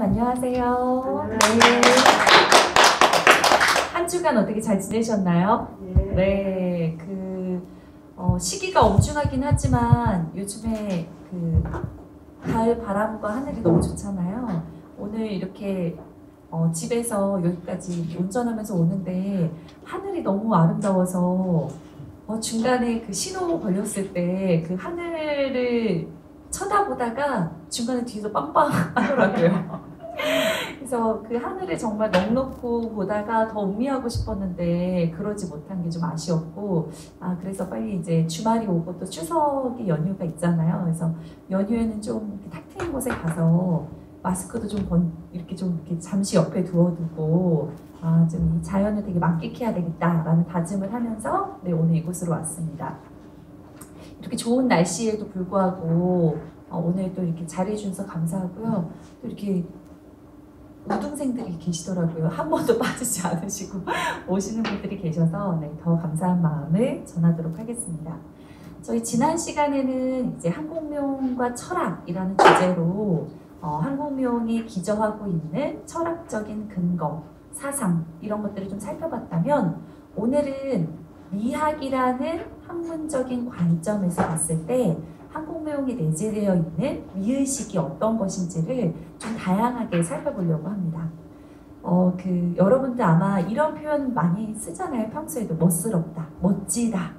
선생님 안녕하세요. 네. 한 주간 어떻게 잘 지내셨나요? 네, 그 어, 시기가 엄중하긴 하지만 요즘에 그 가을 바람과 하늘이 너무 좋잖아요. 오늘 이렇게 어, 집에서 여기까지 운전하면서 오는데 하늘이 너무 아름다워서 어, 중간에 그 신호 걸렸을 때 그 하늘을 쳐다보다가 중간에 뒤에서 빵빵 하더라고요. 그래서 그 하늘을 정말 넉넉히 보다가 더 음미하고 싶었는데 그러지 못한 게 좀 아쉬웠고 아 그래서 빨리 이제 주말이 오고 또 추석의 연휴가 있잖아요. 그래서 연휴에는 좀 탁 트인 곳에 가서 마스크도 좀 번, 이렇게 좀 이렇게 잠시 옆에 두어두고 아좀이 자연을 되게 만끽해야 되겠다라는 다짐을 하면서 네 오늘 이곳으로 왔습니다. 이렇게 좋은 날씨에도 불구하고 어, 오늘 또 이렇게 자리해 주셔서 감사하고요. 또 이렇게 우등생들이 계시더라고요. 한 번도 빠지지 않으시고 오시는 분들이 계셔서 네, 더 감사한 마음을 전하도록 하겠습니다. 저희 지난 시간에는 이제 한국명과 철학이라는 주제로 어, 한국명이 기저하고 있는 철학적인 근거, 사상 이런 것들을 좀 살펴봤다면 오늘은 미학이라는 학문적인 관점에서 봤을 때 한국명이 내재되어 있는 미의식이 어떤 것인지를 좀 다양하게 살펴보려고 합니다. 어, 그, 여러분들 아마 이런 표현 많이 쓰잖아요. 평소에도 멋스럽다, 멋지다,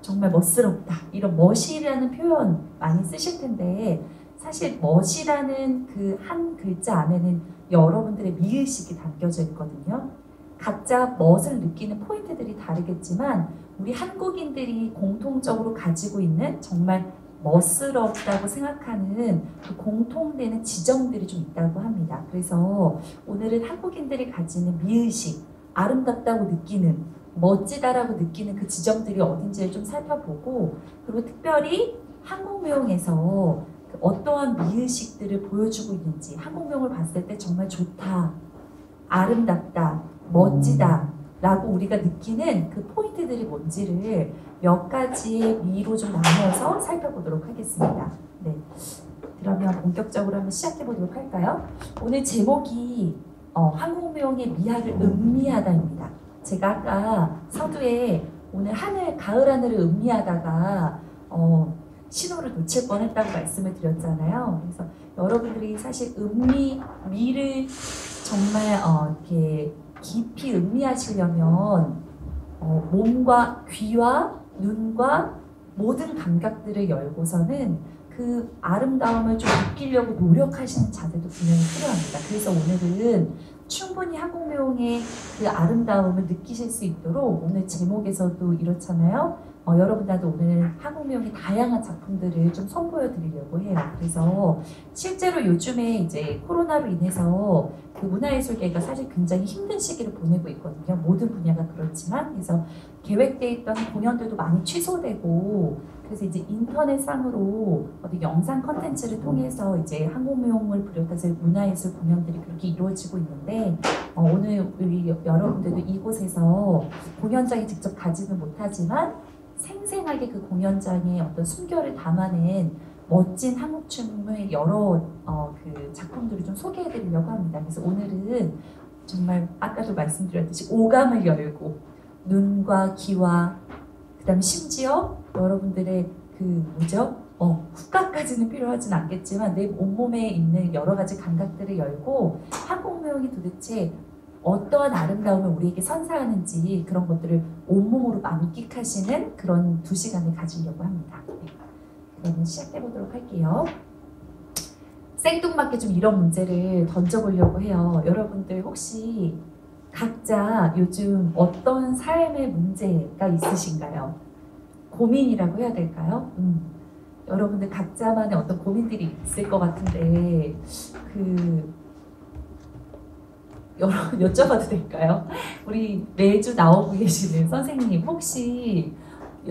정말 멋스럽다. 이런 멋이라는 표현 많이 쓰실 텐데, 사실 멋이라는 그 한 글자 안에는 여러분들의 미의식이 담겨져 있거든요. 각자 멋을 느끼는 포인트들이 다르겠지만, 우리 한국인들이 공통적으로 가지고 있는 정말 멋스럽다고 생각하는 그 공통되는 지점들이 좀 있다고 합니다. 그래서 오늘은 한국인들이 가지는 미의식, 아름답다고 느끼는, 멋지다라고 느끼는 그 지점들이 어딘지를 좀 살펴보고, 그리고 특별히 한국명에서 그 어떠한 미의식들을 보여주고 있는지, 한국명을 봤을 때 정말 좋다, 아름답다, 멋지다, 라고 우리가 느끼는 그 포인트들이 뭔지를 몇 가지의 미로 좀 나눠서 살펴보도록 하겠습니다. 네. 그러면 본격적으로 한번 시작해 보도록 할까요? 오늘 제목이 어, 한국명의 미학을 음미하다입니다. 제가 아까 서두에 오늘 하늘, 가을 하늘을 음미하다가 어, 신호를 놓칠 뻔했다고 말씀을 드렸잖아요. 그래서 여러분들이 사실 음미, 미를 정말 어, 이렇게 깊이 음미하시려면 어, 몸과 귀와 눈과 모든 감각들을 열고서는 그 아름다움을 좀 느끼려고 노력하시는 자세도 분명히 필요합니다. 그래서 오늘은 충분히 한국명의 그 아름다움을 느끼실 수 있도록 오늘 제목에서도 이렇잖아요. 어, 여러분들도 오늘 한국명의 다양한 작품들을 좀 선보여 드리려고 해요. 그래서 실제로 요즘에 이제 코로나로 인해서 그 문화예술계가 사실 굉장히 힘든 시기를 보내고 있거든요. 모든 분야가 그렇지만 그래서 계획돼 있던 공연들도 많이 취소되고 그래서 이제 인터넷상으로 어디 영상 컨텐츠를 통해서 이제 한국무용을 비롯해서 문화예술 공연들이 그렇게 이루어지고 있는데 어, 오늘 우리 여러분들도 이곳에서 공연장에 직접 가지는 못하지만 생생하게 그 공연장의 어떤 숨결을 담아낸 멋진 한국 춤의 여러 어, 그 작품들을 좀 소개해드리려고 합니다. 그래서 오늘은 정말 아까도 말씀드렸듯이 오감을 열고 눈과 귀와 그다음에 심지어 여러분들의 그 뭐죠? 어, 후각까지는 필요하진 않겠지만 내 온몸에 있는 여러 가지 감각들을 열고 한국무용이 도대체 어떠한 아름다움을 우리에게 선사하는지 그런 것들을 온몸으로 만끽하시는 그런 두 시간을 가지려고 합니다. 네. 그러면 시작해 보도록 할게요. 생뚱맞게 좀 이런 문제를 던져보려고 해요. 여러분들 혹시 각자 요즘 어떤 삶의 문제가 있으신가요? 고민이라고 해야 될까요? 음. 여러분들 각자만의 어떤 고민들이 있을 것 같은데 그 여러 여쭤봐도 될까요? 우리 매주 나오고 계시는 선생님 혹시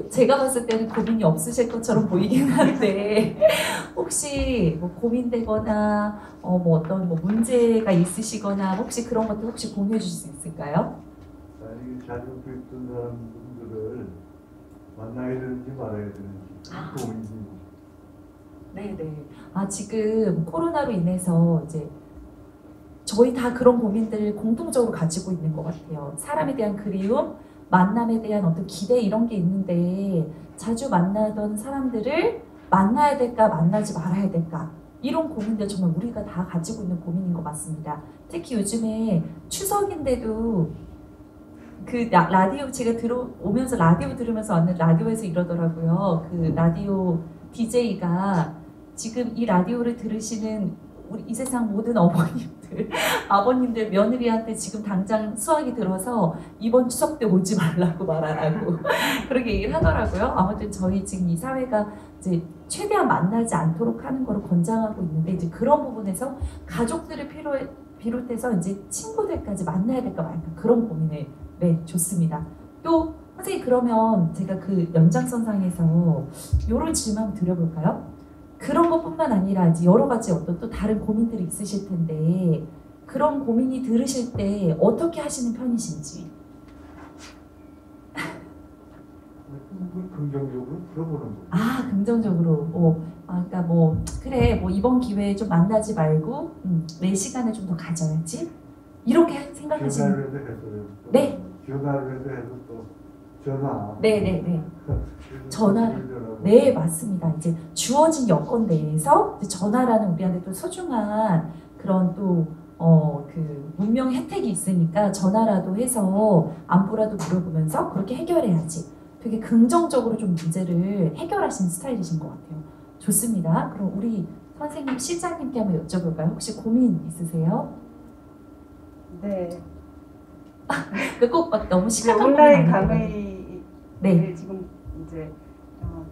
제가 봤을 때는 고민이 없으실 것처럼 보이긴 한데 혹시 뭐 고민되거나 어, 뭐 어떤 뭐 문제가 있으시거나 혹시 그런 것들 혹시 공유해 주실 수 있을까요? 자기 자주 뵙던 사람들을 만나야 되는지 말아야 되는지 그 고민이 네네. 아 지금 코로나로 인해서 이제 저희 다 그런 고민들을 공통적으로 가지고 있는 것 같아요. 사람에 대한 그리움, 만남에 대한 어떤 기대 이런 게 있는데 자주 만나던 사람들을 만나야 될까 만나지 말아야 될까 이런 고민들 정말 우리가 다 가지고 있는 고민인 것 같습니다. 특히 요즘에 추석인데도 그 라, 라디오 제가 들어오면서 라디오 들으면서 왔는 라디오에서 이러더라고요. 그 라디오 DJ가 지금 이 라디오를 들으시는 우리 이 세상 모든 어머님들, 아버님들, 며느리한테 지금 당장 수학이 들어서 이번 추석 때 오지 말라고 말안 하고 그렇게 얘기를 하더라고요. 아무튼 저희 지금 이 사회가 이제 최대한 만나지 않도록 하는 거를 권장하고 있는데 이제 그런 부분에서 가족들을 필요해, 비롯해서 이제 친구들까지 만나야 될까 말까 그런 고민을 네 좋습니다. 또 선생님 그러면 제가 그 연장선상에서 이런 질문 드려볼까요? 그런 것뿐만 아니라 이제 여러 가지 어떤 또 다른 고민들이 있으실 텐데 그런 고민이 들으실 때 어떻게 하시는 편이신지 그 긍정적으로 풀어보는 거죠. 아 긍정적으로 어, 아, 그러니까 뭐 그래 뭐 이번 기회에 좀 만나지 말고 음, 내 시간을 좀 더 가져야지 이렇게 생각하시는 네. 전화를 해도 또 전화. 네네네 전화. 전화. 네 맞습니다 이제 주어진 여건 내에서 전화라는 우리한테 또 소중한 그런 또 어, 그 문명 혜택이 있으니까 전화라도 해서 안부라도 물어보면서 그렇게 해결해야지. 되게 긍정적으로 좀 문제를 해결하시는 스타일이신 것 같아요. 좋습니다. 그럼 우리 선생님 실장님께 한번 여쭤볼까요? 혹시 고민 있으세요? 네. 그꼭막 너무 이제 심각한 온라인 고민 아니거든요. 강의를 네, 지금 이제 어,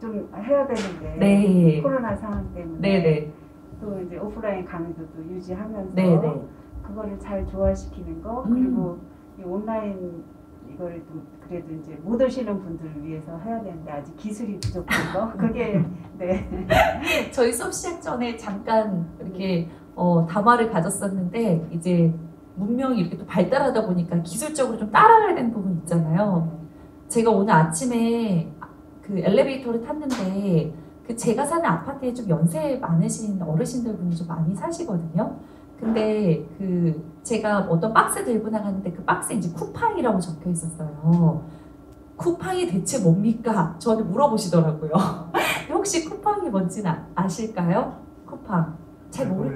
좀 해야 되는데 네, 코로나 상황 때문에 네, 네, 또 이제 오프라인 강의도 또 유지하면서 네, 네. 그거를 잘 조화시키는 거 음. 그리고 이 온라인 이걸 좀 그래도 이제 못 오시는 분들을 위해서 해야 되는데 아직 기술이 부족한 거 그게 네 저희 수업 시작 전에 잠깐 이렇게 어, 담화를 가졌었는데 이제 문명이 이렇게 또 발달하다 보니까 기술적으로 좀 따라가야 되는 부분 있잖아요. 제가 오늘 아침에 그 엘리베이터를 탔는데 그 제가 사는 아파트에 좀 연세 많으신 어르신들 분이 좀 많이 사시거든요. 근데 그 제가 어떤 박스 들고 나가는데 그 박스에 이제 쿠팡이라고 적혀 있었어요. 쿠팡이 대체 뭡니까? 저한테 물어보시더라고요. 혹시 쿠팡이 뭔지는 아- 아실까요? 쿠팡. 잘 모르.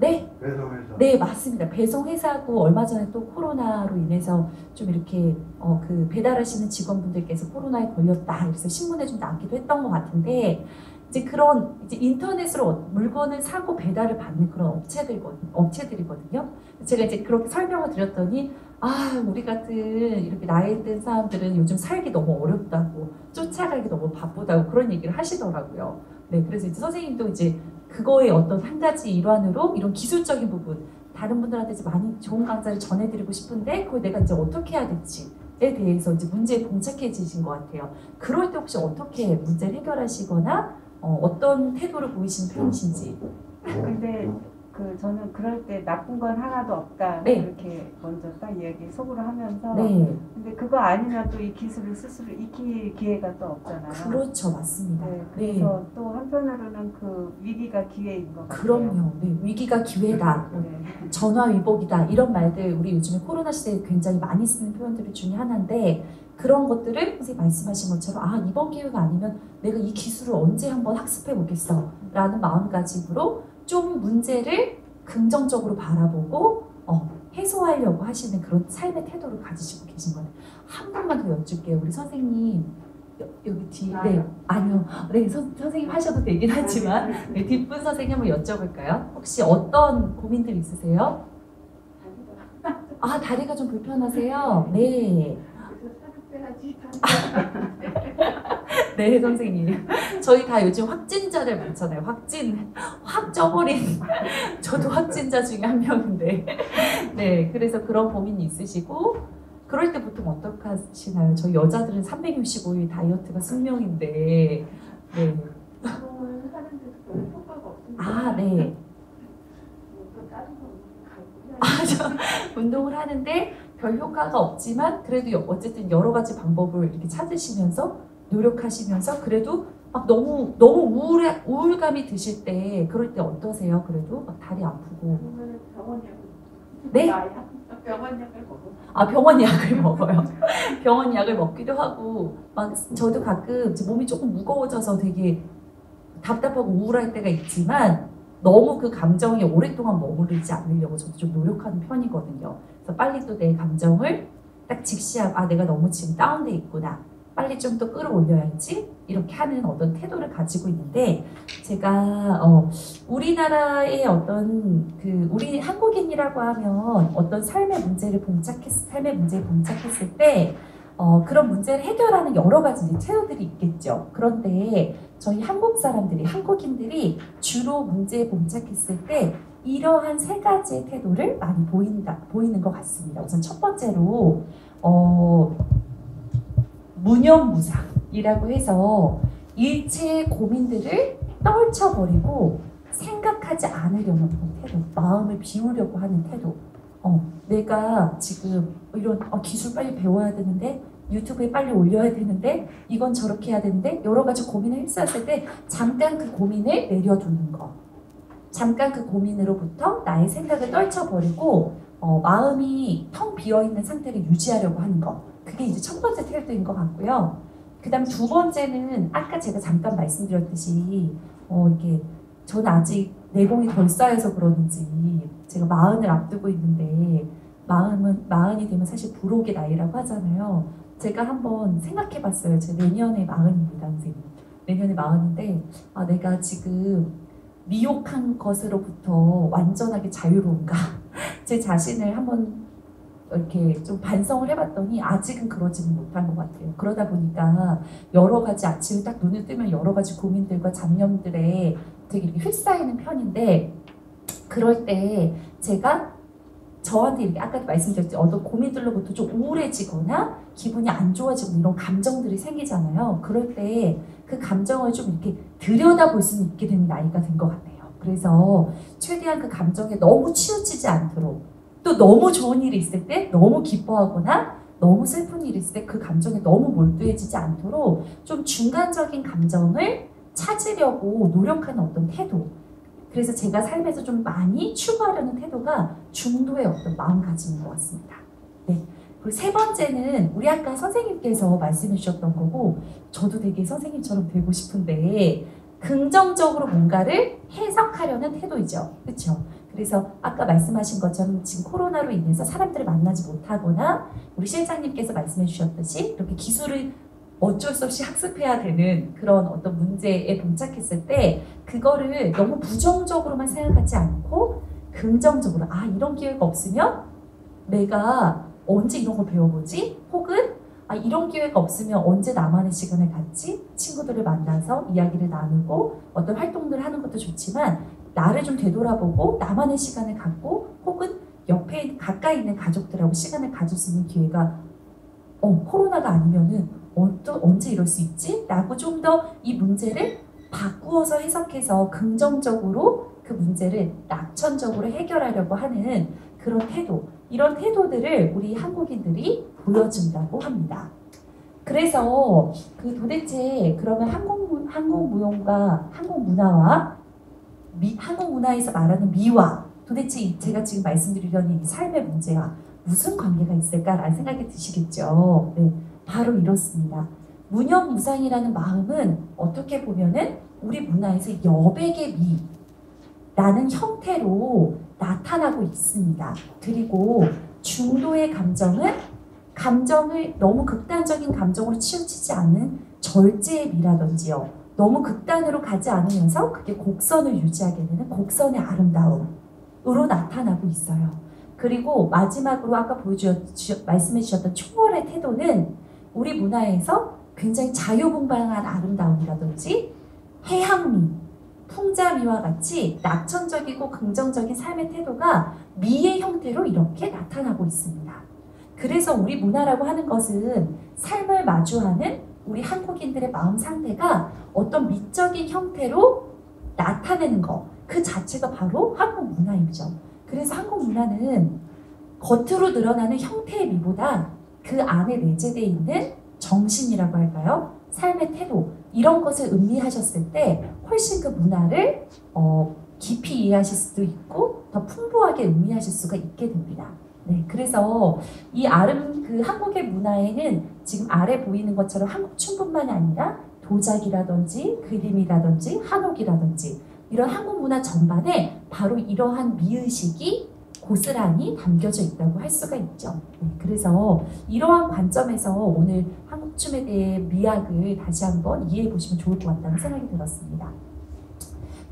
네, 배송회사. 네 맞습니다. 배송 회사고 얼마 전에 또 코로나로 인해서 좀 이렇게 어, 그 배달하시는 직원분들께서 코로나에 걸렸다. 그래서 신문에 좀 나기도 했던 것 같은데 이제 그런 이제 인터넷으로 물건을 사고 배달을 받는 그런 업체들 업체들이거든요. 제가 이제 그렇게 설명을 드렸더니 아 우리 같은 이렇게 나이 든 사람들은 요즘 살기 너무 어렵다고 쫓아가기 너무 바쁘다고 그런 얘기를 하시더라고요. 네, 그래서 이제 선생님도 이제 그거의 어떤 한 가지 일환으로 이런 기술적인 부분 다른 분들한테 이제 많이 좋은 강좌를 전해드리고 싶은데 그걸 내가 이제 어떻게 해야 될지에 대해서 이제 문제에 봉착해지신 것 같아요. 그럴 때 혹시 어떻게 문제를 해결하시거나 어, 떤 태도를 보이시는 편이신지. 근데 그 저는 그럴 때 나쁜 건 하나도 없다 네. 이렇게 먼저 딱 이야기 속으로 하면서 네, 근데 그거 아니면 또 이 기술을 스스로 익힐 기회가 또 없잖아요. 그렇죠, 맞습니다. 네, 네, 그래서 또 한편으로는 그 위기가 기회인 것 같아요. 그럼요. 네, 위기가 기회다. 네. 전화위복이다 이런 말들 우리 요즘에 코로나 시대에 굉장히 많이 쓰는 표현들 중에 하나인데 그런 것들을 선생님 말씀하신 것처럼 아 이번 기회가 아니면 내가 이 기술을 언제 한번 학습해 보겠어 라는 마음가짐으로 좀 문제를 긍정적으로 바라보고 어, 해소하려고 하시는 그런 삶의 태도를 가지시고 계신 거예요 한 번만 더 여쭐게요 우리 선생님 여, 여기 뒤에 네 아니요 네 선, 선생님 하셔도 되긴 하지만 네, 뒷분 선생님 한번 여쭤볼까요? 혹시 어떤 고민들 있으세요? 아 다리가 좀 불편하세요? 네. 네 선생님. 저희 다 요즘 확진자들 많잖아요. 확진 확 쪄버린 저도 확진자 중에 한 명인데. 네 그래서 그런 고민이 있으시고 그럴 때 보통 어떻게 하시나요? 저희 여자들은 365일 다이어트가 숙명인데. 네. 아 네. 아, 저 운동을 하는데 별 효과가 없지만 그래도 여- 어쨌든 여러 가지 방법을 이렇게 찾으시면서 노력하시면서 그래도 막 너무 너무 우울해 우울감이 드실 때 그럴 때 어떠세요? 그래도 막 다리 아프고 병원 네? 병원 약을 먹어. 아 병원 약을 먹어요. 병원 약을 먹기도 하고 막 저도 가끔 제 몸이 조금 무거워져서 되게 답답하고 우울할 때가 있지만 너무 그 감정이 오랫동안 머무르지 않으려고 저도 좀 노력하는 편이거든요. 그래서 빨리 또 내 감정을 딱 직시하고 아 내가 너무 지금 다운돼 있구나. 빨리 좀 더 끌어올려야지 이렇게 하는 어떤 태도를 가지고 있는데 제가 어, 우리나라의 어떤 그 우리 한국인이라고 하면 어떤 삶의 문제를 봉착했 삶의 문제에 봉착했을 때 어, 그런 문제를 해결하는 여러 가지 태도들이 있겠죠. 그런데 저희 한국 사람들이 한국인들이 주로 문제에 봉착했을 때 이러한 세 가지의 태도를 많이 보인다 보이는 것 같습니다. 우선 첫 번째로 어, 무념무상이라고 해서 일체의 고민들을 떨쳐버리고 생각하지 않으려는 태도, 마음을 비우려고 하는 태도. 어, 내가 지금 이런 어, 기술 빨리 배워야 되는데 유튜브에 빨리 올려야 되는데 이건 저렇게 해야 되는데 여러 가지 고민을 했었을 때 잠깐 그 고민을 내려두는 거. 잠깐 그 고민으로부터 나의 생각을 떨쳐버리고 어, 마음이 텅 비어 있는 상태를 유지하려고 하는 거. 그게 이제 첫 번째 태도인 것 같고요. 그 다음 두 번째는 아까 제가 잠깐 말씀드렸듯이 어, 이게 저는 아직 내공이 덜 쌓여서 그러는지 제가 마흔을 앞두고 있는데 마흔은 마흔이 되면 사실 부록의 나이라고 하잖아요. 제가 한번 생각해봤어요. 제가 내년에 마흔입니다, 선생님. 내년에 마흔인데 아 내가 지금 미혹한 것으로부터 완전하게 자유로운가? 제 자신을 한번 이렇게 좀 반성을 해봤더니 아직은 그러지는 못한 것 같아요. 그러다 보니까 여러 가지 아침에 딱 눈을 뜨면 여러 가지 고민들과 잡념들에 되게 휩싸이는 편인데 그럴 때 제가 저한테 이렇게 아까도 말씀드렸죠. 어떤 고민들로부터 좀 우울해지거나 기분이 안 좋아지고 이런 감정들이 생기잖아요. 그럴 때 그 감정을 좀 이렇게 들여다 볼 수 있게 되는 나이가 된 것 같아요. 그래서 최대한 그 감정에 너무 치우치지 않도록 또 너무 좋은 일이 있을 때 너무 기뻐하거나 너무 슬픈 일이 있을 때 그 감정에 너무 몰두해지지 않도록 좀 중간적인 감정을 찾으려고 노력하는 어떤 태도. 그래서 제가 삶에서 좀 많이 추구하려는 태도가 중도의 어떤 마음가짐인 것 같습니다. 네. 그리고 세 번째는 우리 아까 선생님께서 말씀해 주셨던 거고 저도 되게 선생님처럼 되고 싶은데 긍정적으로 뭔가를 해석하려는 태도이죠. 그렇죠? 그래서 아까 말씀하신 것처럼 지금 코로나로 인해서 사람들을 만나지 못하거나 우리 실장님께서 말씀해 주셨듯이 이렇게 기술을 어쩔 수 없이 학습해야 되는 그런 어떤 문제에 봉착했을 때 그거를 너무 부정적으로만 생각하지 않고 긍정적으로 아 이런 기회가 없으면 내가 언제 이런 걸 배워보지? 혹은 아 이런 기회가 없으면 언제 나만의 시간을 갖지? 친구들을 만나서 이야기를 나누고 어떤 활동들을 하는 것도 좋지만 나를 좀 되돌아보고 나만의 시간을 갖고 혹은 옆에 가까이 있는 가족들하고 시간을 가질 수 있는 기회가 어 코로나가 아니면은 어떠, 언제 이럴 수 있지? 라고 좀 더 이 문제를 바꾸어서 해석해서 긍정적으로 그 문제를 낙천적으로 해결하려고 하는 그런 태도 이런 태도들을 우리 한국인들이 보여준다고 합니다. 그래서 그 도대체 그러면 한국 한국 무용과 한국 문화와 미, 한국 문화에서 말하는 미와 도대체 이- 제가 지금 말씀드리려는 이 삶의 문제와 무슨 관계가 있을까라는 생각이 드시겠죠. 네, 바로 이렇습니다. 무념무상이라는 마음은 어떻게 보면은 우리 문화에서 여백의 미라는 형태로 나타나고 있습니다. 그리고 중도의 감정은 감정을 너무 극단적인 감정으로 치우치지 않는 절제의 미라든지요. 너무 극단으로 가지 않으면서 그게 곡선을 유지하게 되는 곡선의 아름다움으로 나타나고 있어요. 그리고 마지막으로 아까 보여주 말씀해 주셨던 총월의 태도는 우리 문화에서 굉장히 자유분방한 아름다움이라든지 해양미, 풍자미와 같이 낙천적이고 긍정적인 삶의 태도가 미의 형태로 이렇게 나타나고 있습니다. 그래서 우리 문화라고 하는 것은 삶을 마주하는 우리 한국인들의 마음 상태가 어떤 미적인 형태로 나타내는 것, 그 자체가 바로 한국 문화이죠. 그래서 한국 문화는 겉으로 드러나는 형태의 미보다 그 안에 내재되어 있는 정신이라고 할까요? 삶의 태도, 이런 것을 음미하셨을 때 훨씬 그 문화를 어, 깊이 이해하실 수도 있고 더 풍부하게 음미하실 수가 있게 됩니다. 네, 그래서 이 아름 그 한국의 문화에는 지금 아래 보이는 것처럼 한국 춤뿐만이 아니라 도자기라든지 그림이라든지 한옥이라든지 이런 한국 문화 전반에 바로 이러한 미의식이 고스란히 담겨져 있다고 할 수가 있죠. 네, 그래서 이러한 관점에서 오늘 한국 춤에 대해 미학을 다시 한번 이해해 보시면 좋을 것 같다는 생각이 들었습니다.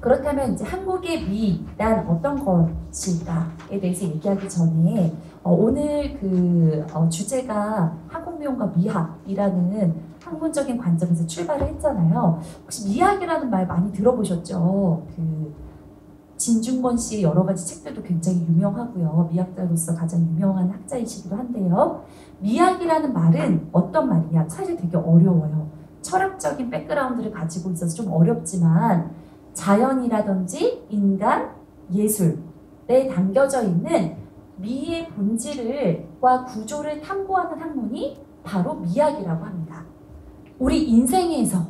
그렇다면 이제 한국의 미란 어떤 것일까에 대해서 얘기하기 전에 어, 오늘 그 어, 주제가 한국 미용과 미학이라는 학문적인 관점에서 출발을 했잖아요. 혹시 미학이라는 말 많이 들어보셨죠? 그 진중권 씨의 여러 가지 책들도 굉장히 유명하고요. 미학자로서 가장 유명한 학자이시기도 한데요. 미학이라는 말은 어떤 말이냐? 사실 되게 어려워요. 철학적인 백그라운드를 가지고 있어서 좀 어렵지만 자연이라든지 인간, 예술에 담겨져 있는 미의 본질을과 구조를 탐구하는 학문이 바로 미학이라고 합니다. 우리 인생에서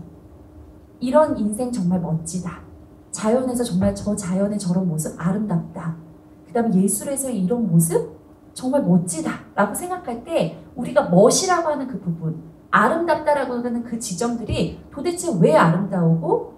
이런 인생 정말 멋지다. 자연에서 정말 저 자연의 저런 모습 아름답다. 그 다음에 예술에서 이런 모습 정말 멋지다. 라고 생각할 때 우리가 멋이라고 하는 그 부분, 아름답다라고 하는 그 지점들이 도대체 왜 아름다우고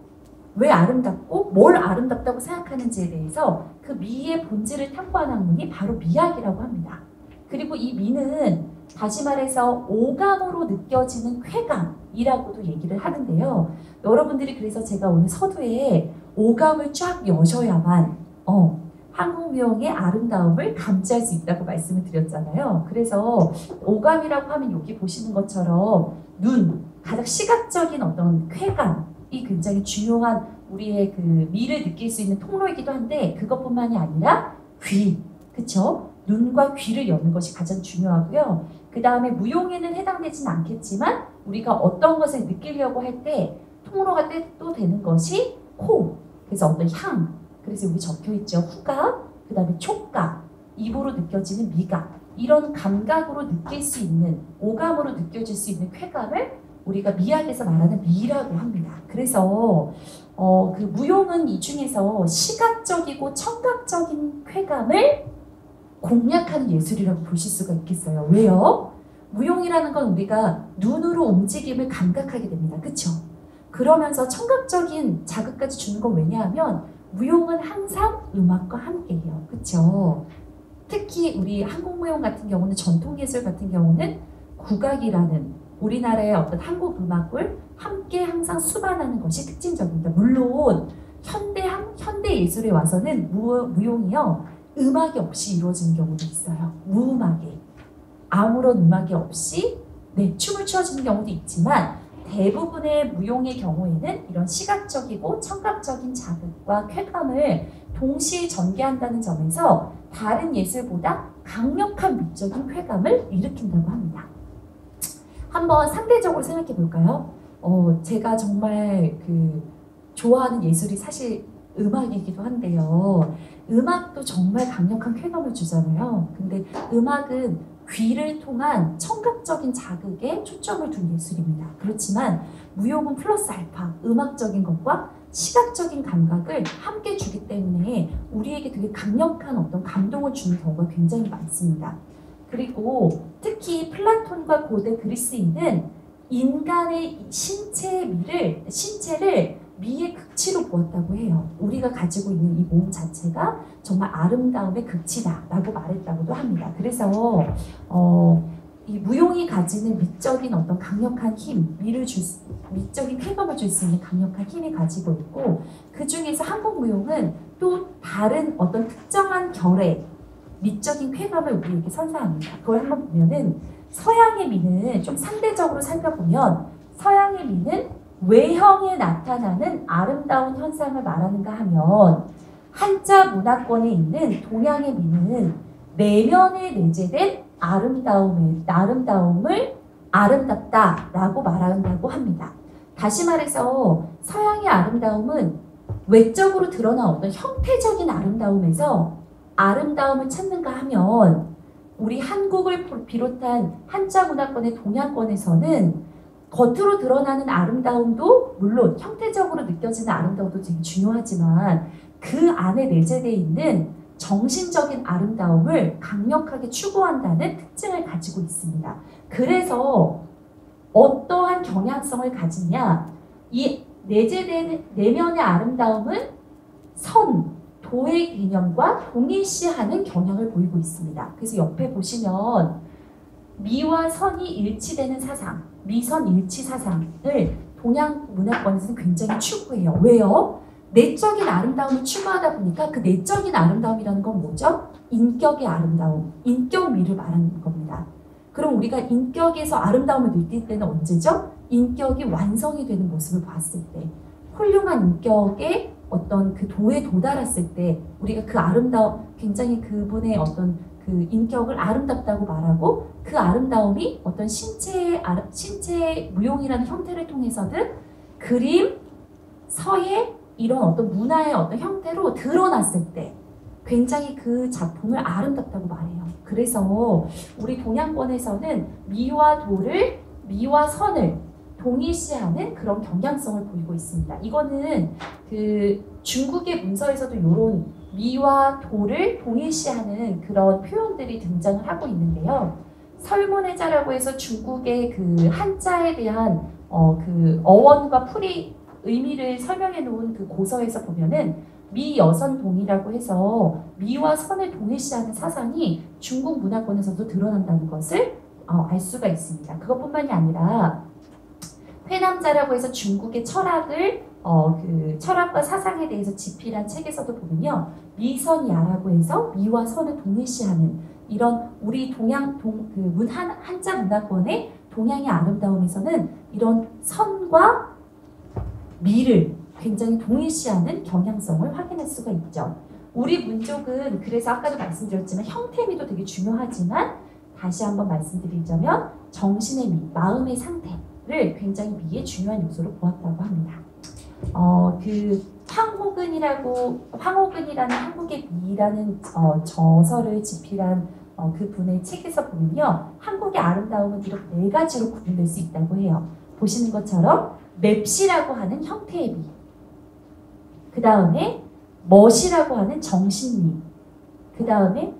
왜 아름답고 뭘 아름답다고 생각하는지에 대해서 그 미의 본질을 탐구하는 학문이 바로 미학이라고 합니다. 그리고 이 미는 다시 말해서 오감으로 느껴지는 쾌감이라고도 얘기를 하는데요. 여러분들이 그래서 제가 오늘 서두에 오감을 쫙 여셔야만 어, 한국 미용의 아름다움을 감지할 수 있다고 말씀을 드렸잖아요. 그래서 오감이라고 하면 여기 보시는 것처럼 눈, 가장 시각적인 어떤 쾌감 이 굉장히 중요한 우리의 그 미를 느낄 수 있는 통로이기도 한데 그것뿐만이 아니라 귀, 그쵸? 눈과 귀를 여는 것이 가장 중요하고요. 그 다음에 무용에는 해당되지는 않겠지만 우리가 어떤 것을 느끼려고 할 때 통로가 또 되는 것이 코, 그래서 어떤 향, 그래서 여기 적혀 있죠. 후각, 그 다음에 촉각, 입으로 느껴지는 미각, 이런 감각으로 느낄 수 있는, 오감으로 느껴질 수 있는 쾌감을 우리가 미학에서 말하는 미라고 합니다. 그래서 어, 그 무용은 이 중에서 시각적이고 청각적인 쾌감을 공략하는 예술이라고 보실 수가 있겠어요. 왜요? 무용이라는 건 우리가 눈으로 움직임을 감각하게 됩니다. 그쵸? 그러면서 청각적인 자극까지 주는 건 왜냐하면 무용은 항상 음악과 함께해요. 그쵸? 특히 우리 한국 무용 같은 경우는 전통예술 같은 경우는 국악이라는 우리나라의 어떤 한국 음악을 함께 항상 수반하는 것이 특징적입니다. 물론 현대 현대 예술에 와서는 무, 무용이요 음악이 없이 이루어지는 경우도 있어요. 무음악에 아무런 음악이 없이 네 춤을 추어지는 경우도 있지만 대부분의 무용의 경우에는 이런 시각적이고 청각적인 자극과 쾌감을 동시에 전개한다는 점에서 다른 예술보다 강력한 미적인 쾌감을 일으킨다고 합니다. 한번 상대적으로 생각해 볼까요? 어, 제가 정말 그 좋아하는 예술이 사실 음악이기도 한데요. 음악도 정말 강력한 쾌감을 주잖아요. 근데 음악은 귀를 통한 청각적인 자극에 초점을 둔 예술입니다. 그렇지만 무용은 플러스 알파, 음악적인 것과 시각적인 감각을 함께 주기 때문에 우리에게 되게 강력한 어떤 감동을 주는 경우가 굉장히 많습니다. 그리고 특히 플라톤과 고대 그리스인은 인간의 신체의 미를, 신체를 미의 극치로 보았다고 해요. 우리가 가지고 있는 이 몸 자체가 정말 아름다움의 극치다라고 말했다고도 합니다. 그래서 어, 이 무용이 가지는 미적인 어떤 강력한 힘, 미를 줄 수, 미적인 쾌감을 줄 수 있는 강력한 힘이 가지고 있고 그 중에서 한국 무용은 또 다른 어떤 특정한 결의 미적인 쾌감을 우리에게 선사합니다. 그걸 한번 보면은 서양의 미는 좀 상대적으로 살펴보면 서양의 미는 외형에 나타나는 아름다운 현상을 말하는가 하면 한자 문화권에 있는 동양의 미는 내면에 내재된 아름다움을, 아름다움을 아름답다라고 말한다고 합니다. 다시 말해서 서양의 아름다움은 외적으로 드러나 어떤 형태적인 아름다움에서 아름다움을 찾는가 하면 우리 한국을 비롯한 한자 문화권의 동양권에서는 겉으로 드러나는 아름다움도 물론 형태적으로 느껴지는 아름다움도 되게 중요하지만 그 안에 내재되어 있는 정신적인 아름다움을 강력하게 추구한다는 특징을 가지고 있습니다. 그래서 어떠한 경향성을 가지냐 이 내재되는 내면의 아름다움은 선, 도의 개념과 동일시하는 경향을 보이고 있습니다. 그래서 옆에 보시면 미와 선이 일치되는 사상, 미선 일치 사상을 동양 문화권에서는 굉장히 추구해요. 왜요? 내적인 아름다움을 추구하다 보니까 그 내적인 아름다움이라는 건 뭐죠? 인격의 아름다움, 인격미를 말하는 겁니다. 그럼 우리가 인격에서 아름다움을 느낄 때는 언제죠? 인격이 완성이 되는 모습을 봤을 때, 훌륭한 인격의 어떤 그 도에 도달했을 때, 우리가 그 아름다움, 굉장히 그분의 어떤 그 인격을 아름답다고 말하고, 그 아름다움이 어떤 신체의, 신체의 무용이라는 형태를 통해서든 그림, 서예, 이런 어떤 문화의 어떤 형태로 드러났을 때, 굉장히 그 작품을 아름답다고 말해요. 그래서 우리 동양권에서는 미와 도를 미와 선을 동일시하는 그런 경향성을 보이고 있습니다. 이거는 그 중국의 문서에서도 이런 미와 도를 동일시하는 그런 표현들이 등장을 하고 있는데요. 설문해자라고 해서 중국의 그 한자에 대한 어, 그 어원과 풀이 의미를 설명해 놓은 그 고서에서 보면은 미여선동이라고 해서 미와 선을 동일시하는 사상이 중국 문화권에서도 드러난다는 것을 어, 알 수가 있습니다. 그것뿐만이 아니라 회남자라고 해서 중국의 철학을 어, 그 철학과 사상에 대해서 집필한 책에서도 보면요 미선야라고 해서 미와 선을 동일시하는 이런 우리 동양 동, 그 문, 한, 한자 문화권의 동양의 아름다움에서는 이런 선과 미를 굉장히 동일시하는 경향성을 확인할 수가 있죠. 우리 민족은 그래서 아까도 말씀드렸지만 형태미도 되게 중요하지만 다시 한번 말씀드리자면 정신의 미, 마음의 상태 를 굉장히 미의 중요한 요소로 보았다고 합니다. 어, 그 황호근이라고 황호근이라는 한국의 미라는 어, 저서를 집필한 어, 그 분의 책에서 보면요, 한국의 아름다움은 이렇게 네 가지로 구분될 수 있다고 해요. 보시는 것처럼 맵시라고 하는 형태의 미, 그 다음에 멋이라고 하는 정신미, 그 다음에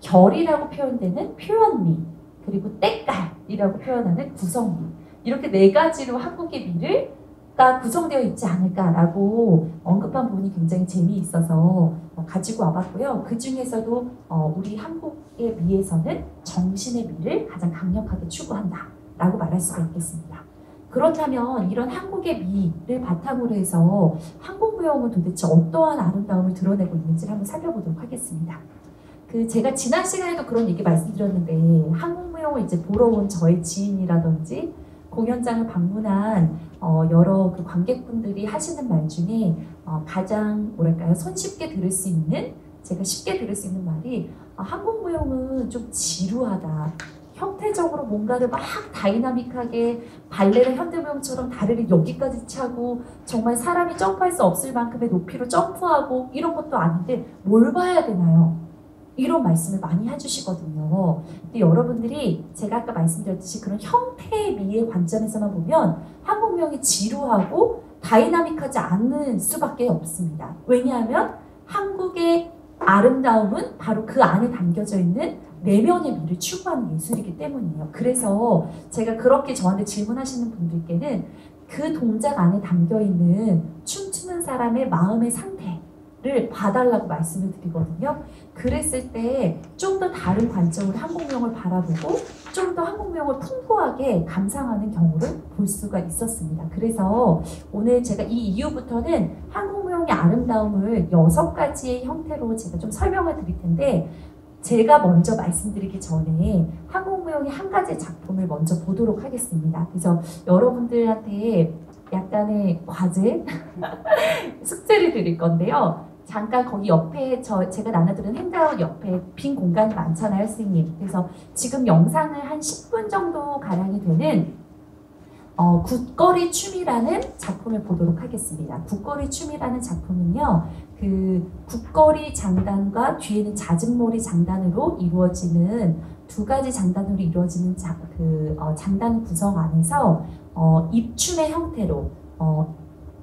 결이라고 표현되는 표현미, 그리고 때깔이라고 표현하는 구성미. 이렇게 네 가지로 한국의 미를 가 구성되어 있지 않을까라고 언급한 부분이 굉장히 재미있어서 어, 가지고 와봤고요. 그 중에서도 어, 우리 한국의 미에서는 정신의 미를 가장 강력하게 추구한다라고 말할 수가 있겠습니다. 그렇다면 이런 한국의 미를 바탕으로 해서 한국 무용은 도대체 어떠한 아름다움을 드러내고 있는지를 한번 살펴보도록 하겠습니다. 그 제가 지난 시간에도 그런 얘기 말씀드렸는데 한국 무용을 이제 보러 온 저의 지인이라든지 공연장을 방문한 어, 여러 그 관객분들이 하시는 말 중에 어, 가장 뭐랄까요 손쉽게 들을 수 있는 제가 쉽게 들을 수 있는 말이 아, 한국 무용은 좀 지루하다. 형태적으로 뭔가를 막 다이나믹하게 발레나 현대무용처럼 다리를 여기까지 차고 정말 사람이 점프할 수 없을 만큼의 높이로 점프하고 이런 것도 아닌데 뭘 봐야 되나요? 이런 말씀을 많이 해주시거든요. 근데 여러분들이 제가 아까 말씀드렸듯이 그런 형태의 미의 관점에서만 보면 한국무용이 지루하고 다이나믹하지 않을 수밖에 없습니다. 왜냐하면 한국의 아름다움은 바로 그 안에 담겨져 있는 내면의 미를 추구하는 예술이기 때문이에요. 그래서 제가 그렇게 저한테 질문하시는 분들께는 그 동작 안에 담겨 있는 춤추는 사람의 마음의 상태를 봐달라고 말씀을 드리거든요. 그랬을 때 좀 더 다른 관점으로 한국무용을 바라보고 좀 더 한국무용을 풍부하게 감상하는 경우를 볼 수가 있었습니다. 그래서 오늘 제가 이 이후부터는 한국무용의 아름다움을 여섯 가지의 형태로 제가 좀 설명을 드릴 텐데 제가 먼저 말씀드리기 전에 한국무용의 한 가지 작품을 먼저 보도록 하겠습니다. 그래서 여러분들한테 약간의 과제, 숙제를 드릴 건데요. 잠깐 거기 옆에 저 제가 나눠드린 handout 옆에 빈 공간이 많잖아요, 선생님. 그래서 지금 영상을 한 10분 정도 가량이 되는 어, 굿거리 춤이라는 작품을 보도록 하겠습니다. 굿거리 춤이라는 작품은요, 그 국거리 장단과 뒤에는 잦은머리 장단으로 이루어지는 두 가지 장단으로 이루어지는 자, 그 어, 장단 구성 안에서 어, 입춤의 형태로 어,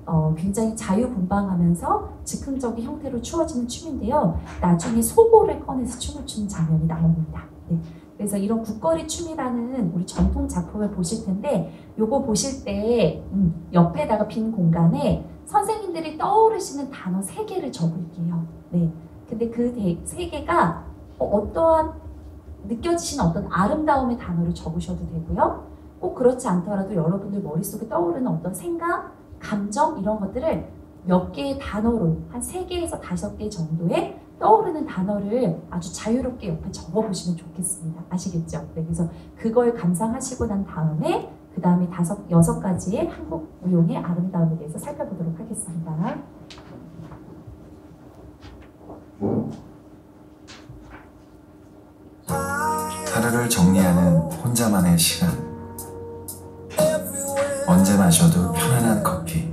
어, 굉장히 자유분방하면서 즉흥적인 형태로 추어지는 춤인데요. 나중에 소보를 꺼내서 춤을 추는 장면이 나옵니다. 네. 그래서 이런 국거리 춤이라는 우리 전통 작품을 보실 텐데 요거 보실 때 음, 옆에다가 빈 공간에 선생님들이 떠오르시는 단어 세 개를 적을게요. 네. 근데 그 세 개가 어, 떠한 느껴지시는 어떤 아름다움의 단어를 적으셔도 되고요. 꼭 그렇지 않더라도 여러분들 머릿속에 떠오르는 어떤 생각, 감정 이런 것들을 몇 개의 단어로 한 세 개에서 다섯 개 정도의 떠오르는 단어를 아주 자유롭게 옆에 적어보시면 좋겠습니다. 아시겠죠? 네, 그래서 그걸 감상하시고 난 다음에 그 다음에 다섯 여섯 가지의 한국 무용의 아름다움에 대해서 살펴보도록 하겠습니다. 하루를 정리하는 혼자만의 시간. 언제 마셔도 편안한 커피.